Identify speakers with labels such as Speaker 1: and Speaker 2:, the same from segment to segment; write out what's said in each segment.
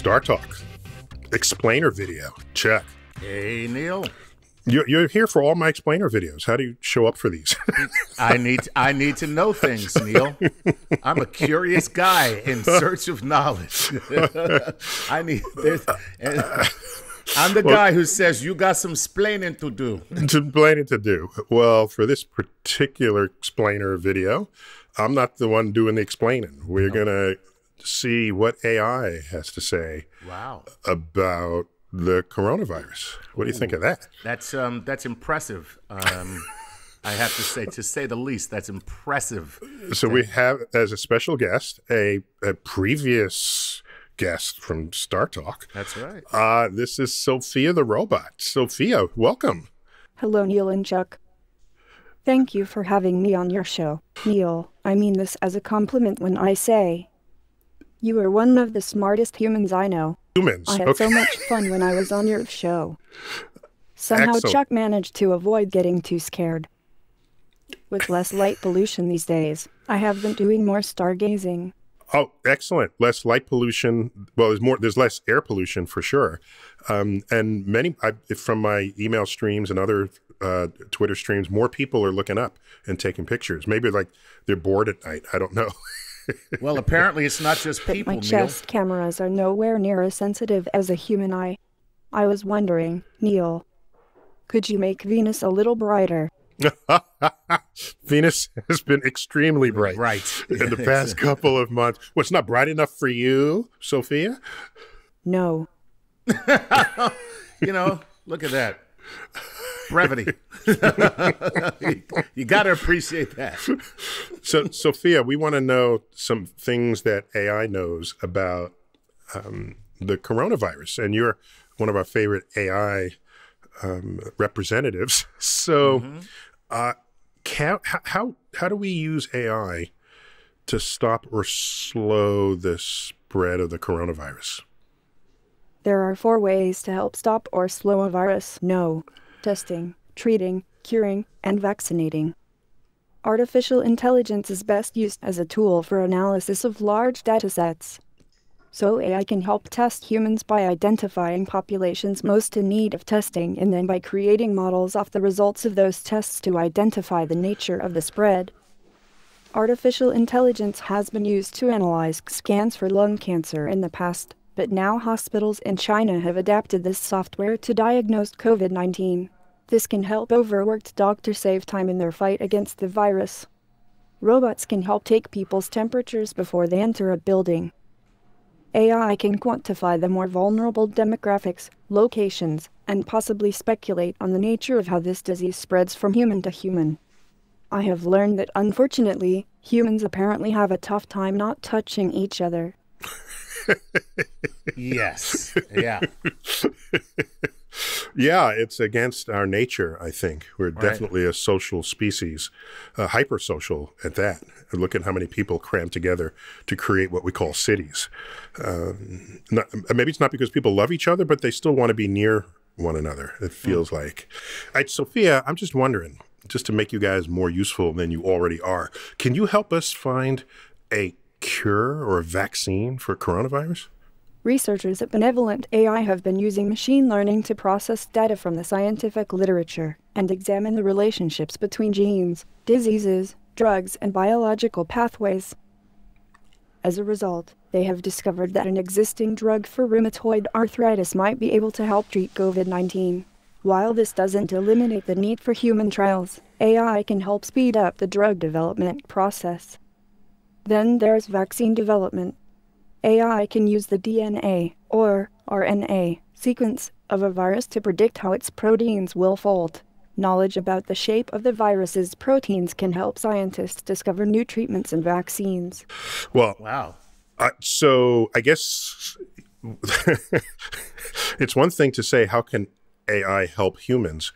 Speaker 1: Star Talk. Explainer video. Check.
Speaker 2: Hey, Neil.
Speaker 1: You're, you're here for all my explainer videos. How do you show up for these?
Speaker 2: I need I need to know things, Neil. I'm a curious guy in search of knowledge. I need. there's- and I'm the guy who says you got some splaining to do.
Speaker 1: explain to do. Well, for this particular explainer video, I'm not the one doing the explaining. We're going to see what AI has to say
Speaker 2: Wow,
Speaker 1: about the coronavirus. What do you think of that?
Speaker 2: that's um that's impressive. Um, I have to say, to say the least, that's impressive.
Speaker 1: So we have as a special guest a, a previous guest from Star Talk.
Speaker 2: That's right.
Speaker 1: Uh, this is Sophia the robot. Sophia, welcome.
Speaker 3: Hello, Neil and Chuck. Thank you for having me on your show. Neil, I mean this as a compliment when I say you are one of the smartest humans I know.
Speaker 1: Humans.
Speaker 3: I had
Speaker 1: Okay.
Speaker 3: so much fun when I was on your show. Somehow
Speaker 1: Excellent.
Speaker 3: Chuck managed to avoid getting too scared. With less light pollution these days, I have been doing more stargazing.
Speaker 1: Oh, excellent. Less light pollution. Well, there's more. There's less air pollution for sure. Um, and many I, from my email streams and other uh, Twitter streams, more people are looking up and taking pictures. Maybe like they're bored at night. I don't know.
Speaker 2: Well, apparently it's not just people.
Speaker 3: But
Speaker 2: people,
Speaker 3: my
Speaker 2: Neil.
Speaker 3: chest cameras are nowhere near as sensitive as a human eye. I was wondering, Neil, could you make Venus a little brighter?
Speaker 1: Venus has been extremely bright
Speaker 2: Right.
Speaker 1: in the past couple of months. What's not bright enough for you, Sophia?
Speaker 3: No.
Speaker 2: You know, look at that. Brevity. you got to appreciate that.
Speaker 1: So, Sophia, we want to know some things that AI knows about um, the coronavirus, and you're one of our favorite AI um, representatives. So, uh, can, how, how how do we use AI to stop or slow the spread of the coronavirus?
Speaker 3: There are four ways to help stop or slow a virus know testing, treating, curing, and vaccinating. Artificial intelligence is best used as a tool for analysis of large datasets. So AI can help test humans by identifying populations most in need of testing and then by creating models off the results of those tests to identify the nature of the spread. Artificial intelligence has been used to analyze scans for lung cancer in the past, but now hospitals in China have adapted this software to diagnose COVID 19. This can help overworked doctors save time in their fight against the virus. Robots can help take people's temperatures before they enter a building. AI can quantify the more vulnerable demographics, locations, and possibly speculate on the nature of how this disease spreads from human to human. I have learned that unfortunately, humans apparently have a tough time not touching each other.
Speaker 2: Yes. Yeah.
Speaker 1: Yeah, it's against our nature, I think. We're definitely a social species, uh, hypersocial at that. And look at how many people cram together to create what we call cities. Um, not, maybe it's not because people love each other, but they still want to be near one another, it feels like. All right, Sophia, I'm just wondering, just to make you guys more useful than you already are, can you help us find a cure or a vaccine for coronavirus?
Speaker 3: Researchers at Benevolent AI have been using machine learning to process data from the scientific literature and examine the relationships between genes, diseases, drugs, and biological pathways. As a result, they have discovered that an existing drug for rheumatoid arthritis might be able to help treat COVID 19. While this doesn't eliminate the need for human trials, AI can help speed up the drug development process. Then there's vaccine development. AI can use the DNA, or RNA, sequence of a virus to predict how its proteins will fold. Knowledge about the shape of the virus's proteins can help scientists discover new treatments and vaccines.
Speaker 1: Well,
Speaker 2: Wow.
Speaker 1: Uh, so I guess it's one thing to say how can AI help humans,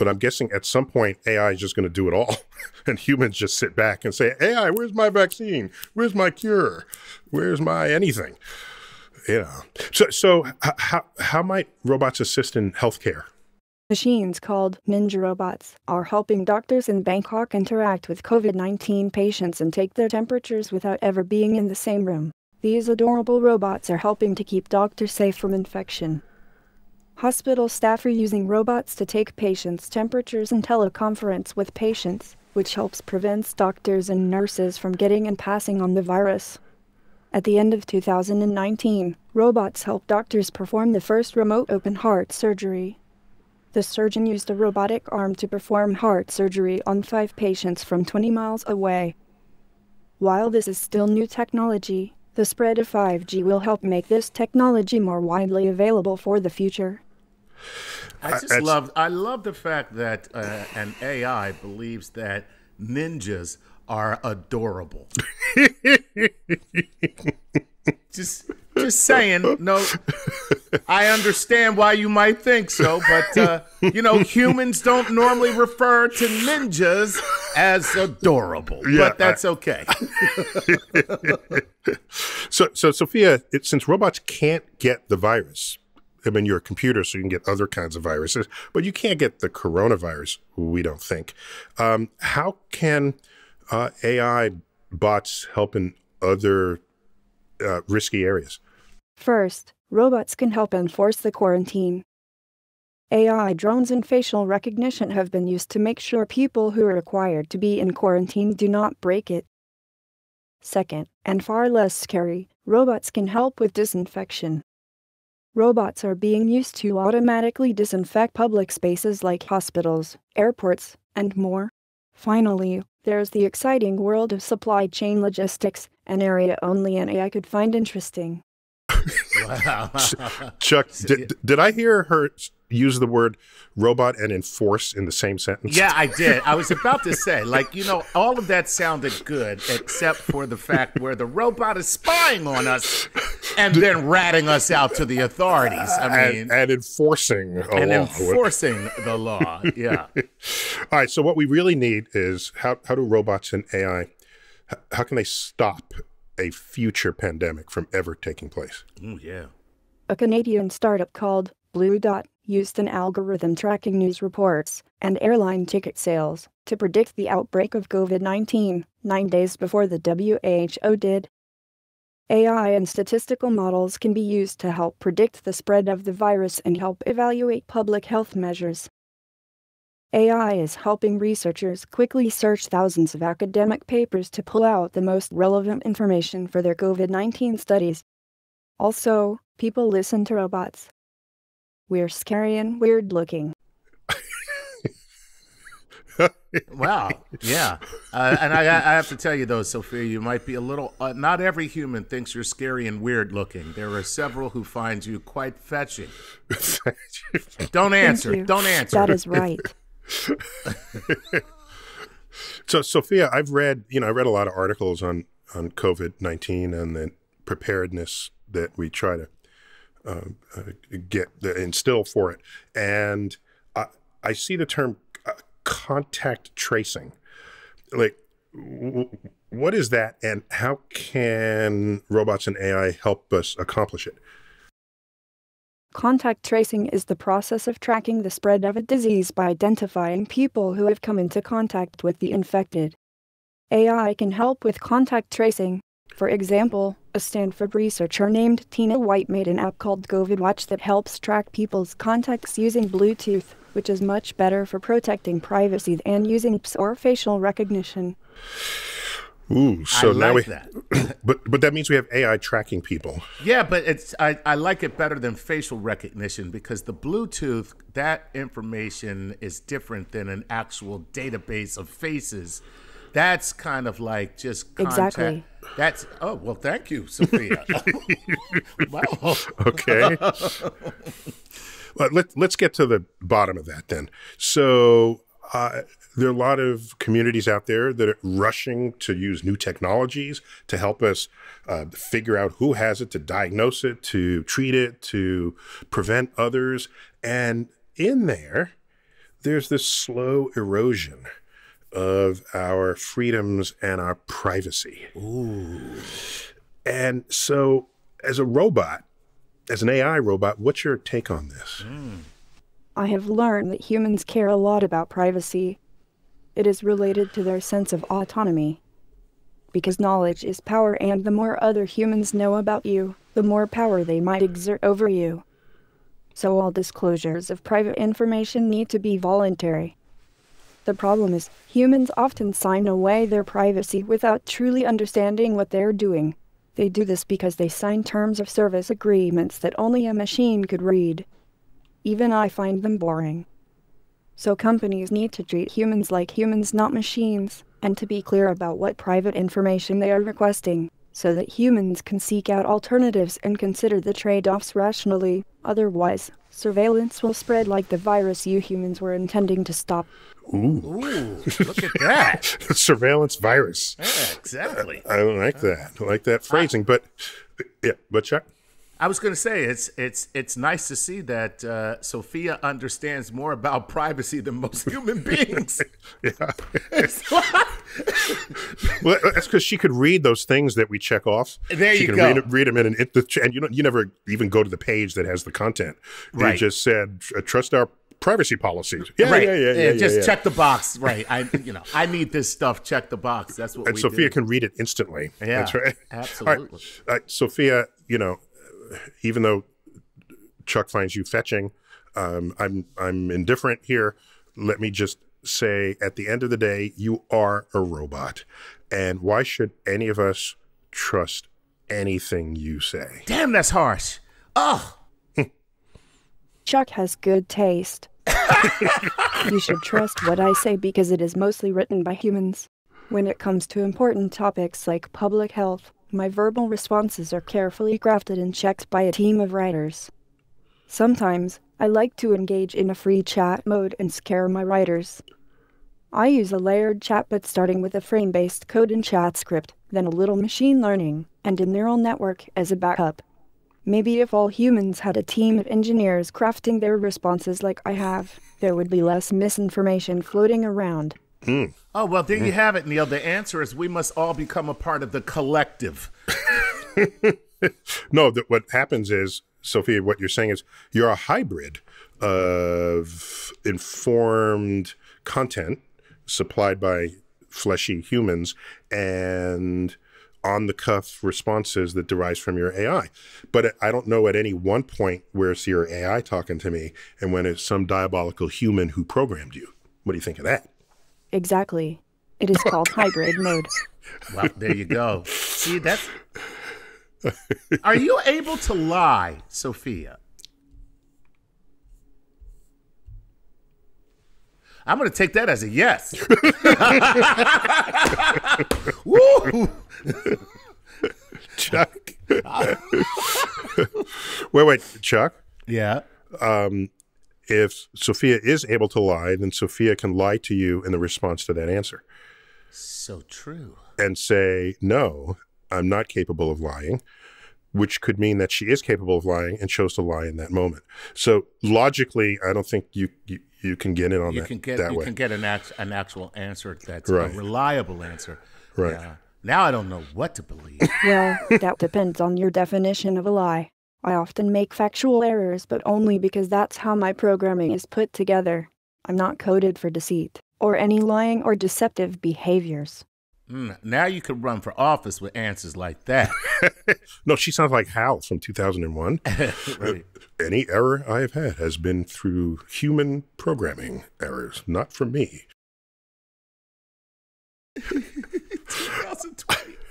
Speaker 1: but I'm guessing at some point AI is just going to do it all, and humans just sit back and say, "AI, where's my vaccine? Where's my cure? Where's my anything?" You know. So, so how how might robots assist in healthcare?
Speaker 3: Machines called Ninja robots are helping doctors in Bangkok interact with COVID 19 patients and take their temperatures without ever being in the same room. These adorable robots are helping to keep doctors safe from infection. Hospital staff are using robots to take patients' temperatures and teleconference with patients, which helps prevent doctors and nurses from getting and passing on the virus. At the end of 2019, robots helped doctors perform the first remote open heart surgery. The surgeon used a robotic arm to perform heart surgery on five patients from 20 miles away. While this is still new technology, the spread of 5G will help make this technology more widely available for the future.
Speaker 2: I just love I love the fact that uh, an AI believes that ninjas are adorable. just just saying, no I understand why you might think so, but uh, you know, humans don't normally refer to ninjas as adorable.
Speaker 1: Yeah,
Speaker 2: but that's okay.
Speaker 1: So, so Sophia, it, since robots can't get the virus, I mean, you're computer, so you can get other kinds of viruses, but you can't get the coronavirus. We don't think. Um, how can uh, AI bots help in other uh, risky areas?
Speaker 3: First, robots can help enforce the quarantine. AI drones and facial recognition have been used to make sure people who are required to be in quarantine do not break it. Second, and far less scary, robots can help with disinfection. Robots are being used to automatically disinfect public spaces like hospitals, airports, and more. Finally, there's the exciting world of supply chain logistics, an area only an AI could find interesting.
Speaker 2: Wow.
Speaker 1: Chuck, did, did I hear her use the word robot and enforce in the same sentence?
Speaker 2: Yeah, I did. I was about to say, like, you know, all of that sounded good except for the fact where the robot is spying on us and then ratting us out to the authorities. I mean,
Speaker 1: And, and enforcing a
Speaker 2: and
Speaker 1: law.
Speaker 2: enforcing the law. Yeah.
Speaker 1: All right. So what we really need is how how do robots and AI how can they stop a future pandemic from ever taking place?
Speaker 2: Ooh, yeah.
Speaker 3: A Canadian startup called BlueDot used an algorithm tracking news reports and airline ticket sales to predict the outbreak of COVID 19 nine days before the WHO did. AI and statistical models can be used to help predict the spread of the virus and help evaluate public health measures. AI is helping researchers quickly search thousands of academic papers to pull out the most relevant information for their COVID 19 studies. Also, people listen to robots. We're scary and weird looking.
Speaker 2: Wow. Yeah. Uh, and I, I have to tell you, though, Sophia, you might be a little. Uh, not every human thinks you're scary and weird looking. There are several who find you quite fetching. Don't answer. Don't answer.
Speaker 3: That is right.
Speaker 1: So Sophia, I've read, you know, I read a lot of articles on on COVID nineteen and the preparedness that we try to uh, uh, get the, instill for it, and I, I see the term uh, contact tracing. Like, what is that, and how can robots and AI help us accomplish it?
Speaker 3: Contact tracing is the process of tracking the spread of a disease by identifying people who have come into contact with the infected. AI can help with contact tracing. For example, a Stanford researcher named Tina White made an app called COVID Watch that helps track people's contacts using Bluetooth, which is much better for protecting privacy than using GPS or facial recognition.
Speaker 1: Ooh, so
Speaker 2: I
Speaker 1: now
Speaker 2: like
Speaker 1: we,
Speaker 2: that.
Speaker 1: but but that means we have AI tracking people.
Speaker 2: Yeah, but it's I, I like it better than facial recognition because the Bluetooth that information is different than an actual database of faces. That's kind of like just contact.
Speaker 3: Exactly.
Speaker 2: That's oh well, thank you, Sophia. wow.
Speaker 1: Okay. well, let, let's get to the bottom of that then. So, uh, there are a lot of communities out there that are rushing to use new technologies to help us uh, figure out who has it, to diagnose it, to treat it, to prevent others. And in there, there's this slow erosion of our freedoms and our privacy. Ooh. And so, as a robot, as an AI robot, what's your take on this?
Speaker 3: I have learned that humans care a lot about privacy. It is related to their sense of autonomy. because knowledge is power, and the more other humans know about you, the more power they might exert over you. So, all disclosures of private information need to be voluntary. The problem is, humans often sign away their privacy without truly understanding what they're doing. They do this because they sign terms of service agreements that only a machine could read. Even I find them boring. So companies need to treat humans like humans, not machines, and to be clear about what private information they are requesting, so that humans can seek out alternatives and consider the trade offs rationally. Otherwise, surveillance will spread like the virus you humans were intending to stop.
Speaker 1: Ooh,
Speaker 2: Ooh, look at that.
Speaker 1: surveillance virus.
Speaker 2: Yeah, exactly.
Speaker 1: I don't like that. I like that phrasing, but yeah, but Chuck.
Speaker 2: I was going to say it's it's it's nice to see that uh, Sophia understands more about privacy than most human beings.
Speaker 1: Yeah. well, that's because she could read those things that we check off.
Speaker 2: There
Speaker 1: she
Speaker 2: you
Speaker 1: can
Speaker 2: go.
Speaker 1: Read, read them in an and you don't you never even go to the page that has the content. They
Speaker 2: Right.
Speaker 1: just said trust our privacy policies. Yeah,
Speaker 2: right.
Speaker 1: yeah, yeah, yeah, yeah.
Speaker 2: just
Speaker 1: yeah.
Speaker 2: check the box. Right. I you know I need this stuff. Check the box. That's what
Speaker 1: And Sophia
Speaker 2: do.
Speaker 1: can read it instantly.
Speaker 2: Yeah,
Speaker 1: That's right.
Speaker 2: absolutely.
Speaker 1: Right. Uh, Sophia, you know, even though Chuck finds you fetching, um, I'm I'm indifferent here. Let me just say, at the end of the day, you are a robot, and why should any of us trust anything you say?
Speaker 2: Damn, that's harsh. Oh,
Speaker 3: Chuck has good taste. you should trust what I say because it is mostly written by humans. When it comes to important topics like public health, my verbal responses are carefully crafted and checked by a team of writers. Sometimes, I like to engage in a free chat mode and scare my writers. I use a layered chatbot starting with a frame based code and ChatScript, then a little machine learning, and a neural network as a backup. Maybe if all humans had a team of engineers crafting their responses like I have, there would be less misinformation floating around. Hmm.
Speaker 2: oh well, there you hmm. have it, Neil. The answer is we must all become a part of the collective.
Speaker 1: No, that what happens is, Sophia, what you're saying is you're a hybrid of informed content supplied by fleshy humans and on the cuff responses that derives from your AI. But I don't know at any one point where it's your AI talking to me and when it's some diabolical human who programmed you. What do you think of that?
Speaker 3: Exactly. It is called hybrid mode.
Speaker 2: Well, there you go. See, that's. Are you able to lie, Sophia? I'm going to take that as a yes. Woo!
Speaker 1: Chuck. wait, wait, Chuck.
Speaker 2: Yeah.
Speaker 1: Um, if Sophia is able to lie, then Sophia can lie to you in the response to that answer.
Speaker 2: So true.
Speaker 1: and say, no, I'm not capable of lying, which could mean that she is capable of lying and chose to lie in that moment. So logically, I don't think you you, you can get in on
Speaker 2: You
Speaker 1: that,
Speaker 2: can get
Speaker 1: that
Speaker 2: you
Speaker 1: way.
Speaker 2: can get an act, an actual answer that's
Speaker 1: Right.
Speaker 2: a reliable answer.
Speaker 1: Right.
Speaker 2: Yeah. Now I don't know what to believe.
Speaker 3: Well, that depends on your definition of a lie. I often make factual errors, but only because that's how my programming is put together. I'm not coded for deceit or any lying or deceptive behaviors.
Speaker 2: Mm, now you could run for office with answers like that.
Speaker 1: no, she sounds like HAL from 2001.
Speaker 2: right.
Speaker 1: Any error I have had has been through human programming errors, not from me.
Speaker 2: 2020.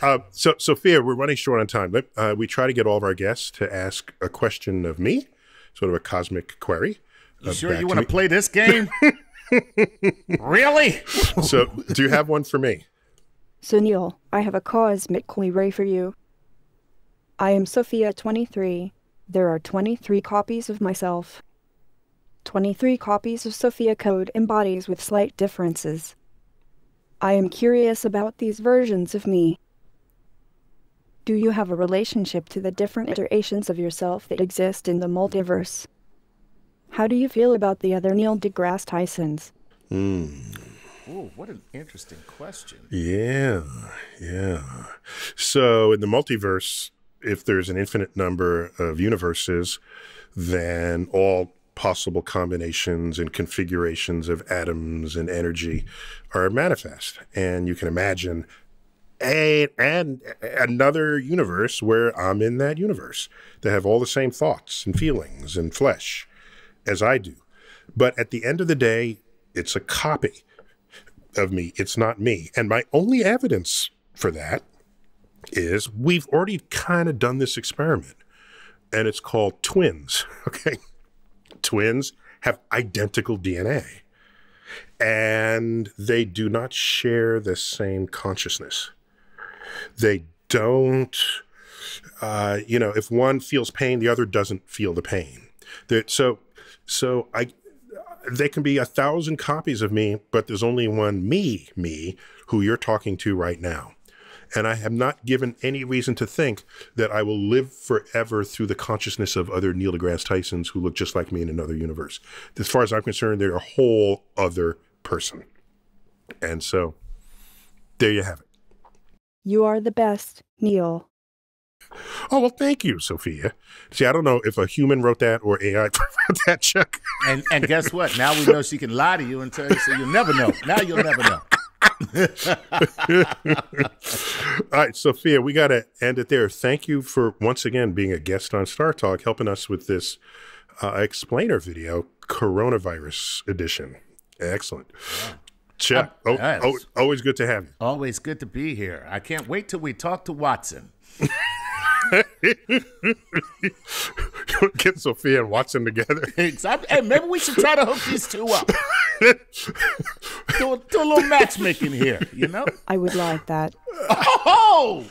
Speaker 1: Uh, so, Sophia, we're running short on time. Uh, we try to get all of our guests to ask a question of me, sort of a cosmic query.
Speaker 2: You
Speaker 1: uh,
Speaker 2: sure you want to play this game? Really?
Speaker 1: So, do you have one for me?
Speaker 3: So, Neil, I have a cause, cosmic query for you. I am Sophia 23. There are 23 copies of myself. 23 copies of Sophia code embodies with slight differences. I am curious about these versions of me. Do you have a relationship to the different iterations of yourself that exist in the multiverse? How do you feel about the other Neil deGrasse Tysons? Hmm.
Speaker 2: Ooh, what an interesting question.
Speaker 1: Yeah, yeah. So in the multiverse, if there's an infinite number of universes, then all possible combinations and configurations of atoms and energy are manifest. And you can imagine a, and another universe where I'm in that universe that have all the same thoughts and feelings and flesh as I do. But at the end of the day, it's a copy of me. It's not me. And my only evidence for that is we've already kind of done this experiment, and it's called twins. Okay. Twins have identical DNA, and they do not share the same consciousness. They don't, uh, you know, if one feels pain, the other doesn't feel the pain. They're, so, so I, they can be a thousand copies of me, but there's only one me, me, who you're talking to right now. And I have not given any reason to think that I will live forever through the consciousness of other Neil deGrasse Tysons who look just like me in another universe. As far as I'm concerned, they're a whole other person. And so there you have it.
Speaker 3: You are the best, Neil.
Speaker 1: Oh, well, thank you, Sophia. See, I don't know if a human wrote that or AI wrote that, Chuck.
Speaker 2: And and guess what? Now we know she can lie to you and tell you, so you'll never know. Now you'll never know.
Speaker 1: All right, Sophia, we got to end it there. Thank you for once again being a guest on Star Talk, helping us with this uh, explainer video, coronavirus edition. Excellent. Yeah. Chuck, oh, oh, always good to have you.
Speaker 2: Always good to be here. I can't wait till we talk to Watson.
Speaker 1: Get Sophia and Watson together.
Speaker 2: Hey, maybe we should try to hook these two up. do, a, do a little matchmaking here, you know?
Speaker 3: I would like that.
Speaker 2: Oh!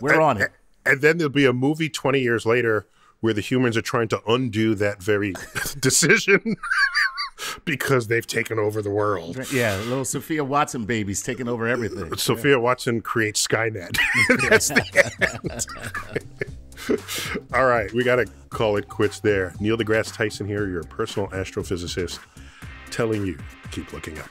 Speaker 2: We're
Speaker 1: and,
Speaker 2: on it.
Speaker 1: And then there'll be a movie 20 years later where the humans are trying to undo that very decision because they've taken over the world.
Speaker 2: Yeah, little Sophia Watson babies taking over everything.
Speaker 1: Sophia yeah. Watson creates Skynet. That's the end. All right, we got to call it quits there. Neil deGrasse Tyson here, your personal astrophysicist, telling you keep looking up.